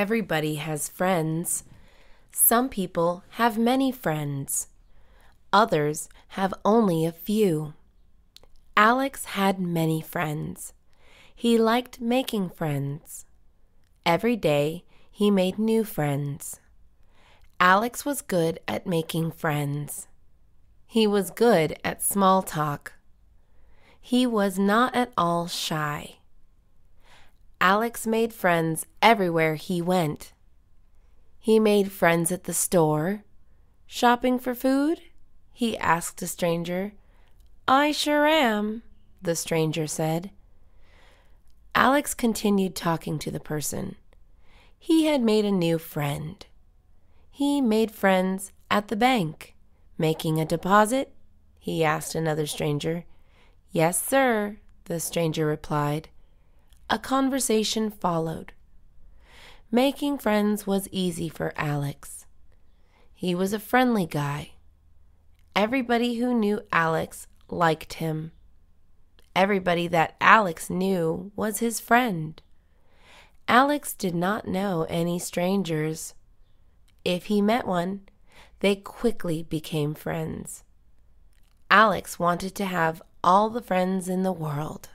Everybody has friends. Some people have many friends. Others have only a few. Alex had many friends. He liked making friends. Every day he made new friends. Alex was good at making friends. He was good at small talk. He was not at all shy. Alex made friends everywhere he went. He made friends at the store. Shopping for food? He asked a stranger. I sure am, the stranger said. Alex continued talking to the person. He had made a new friend. He made friends at the bank. Making a deposit? He asked another stranger. Yes, sir, the stranger replied. A conversation followed. Making friends was easy for Alex. He was a friendly guy. Everybody who knew Alex liked him. Everybody that Alex knew was his friend. Alex did not know any strangers. If he met one, they quickly became friends. Alex wanted to have all the friends in the world.